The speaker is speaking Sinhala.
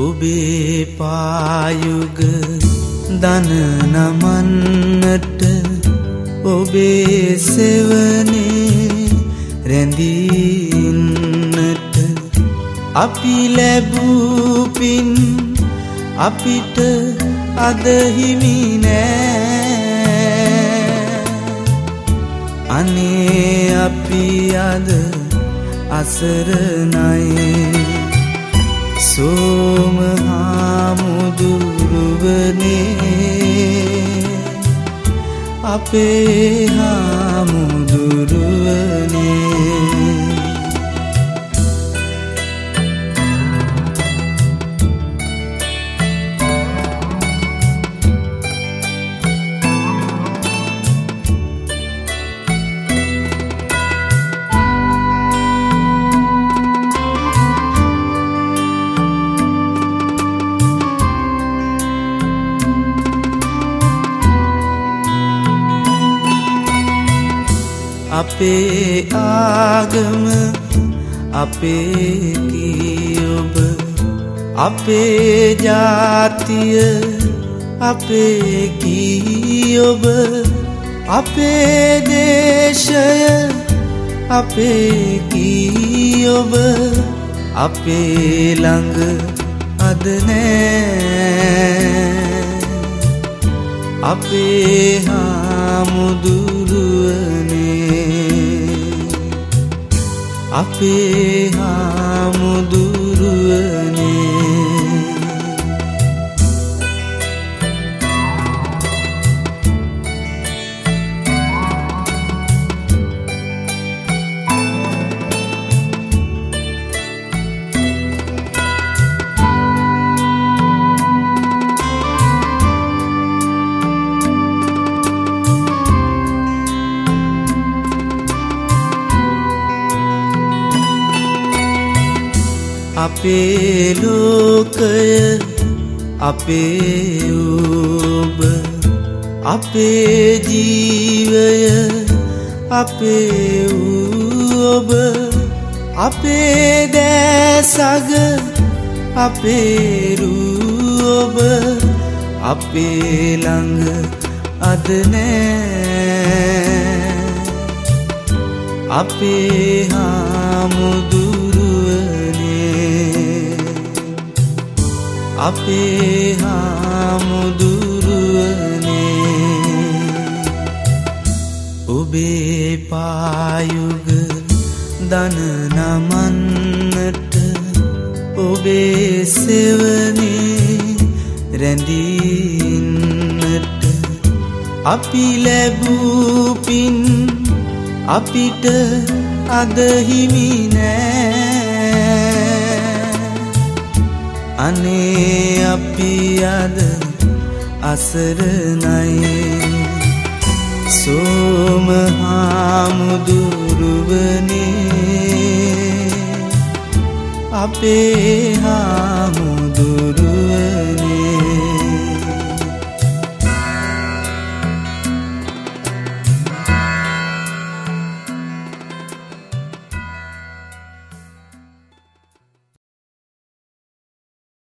ඔබේ පායුග දන නමන්නට ඔබේ සෙවනේ රැඳීන්නට අපි ලැබූපින් අපිට අදහිමි නෑ. අනේ අපි අද අසරනයි සෝම හාමුදුරුවනේ අපේ හාමුදුරුවනේ. අපේ ආගම අපේ කියඔබ අපේ ජාතිය අපේ කීඔබ අපේ දේශය අපේ කීඔබ අපේ ළඟ අදනෑ අපේ හාමුදුරුවනේ අපේ හාමුදුරුවනේ. අපේ ලෝකය අපේ ඔබ අපේ ජීවය අපේ ඔබ අපේ දෑසග අපේ ඔබ අපේ ළඟ අදනෑ අපේ හාමුදුරුවනේ අපේ හාමුදුරුවනේ. ඔබේ පායුග දන නමන්නට ඔබේ සෙවනේ රැඳීන්නට. අපි ලැබූපින් අපිට අදහිමි නෑ. අනේ අපි අද අසරනයි සෝම හාමුදුරුවනේ අපේ හාමුදුරුව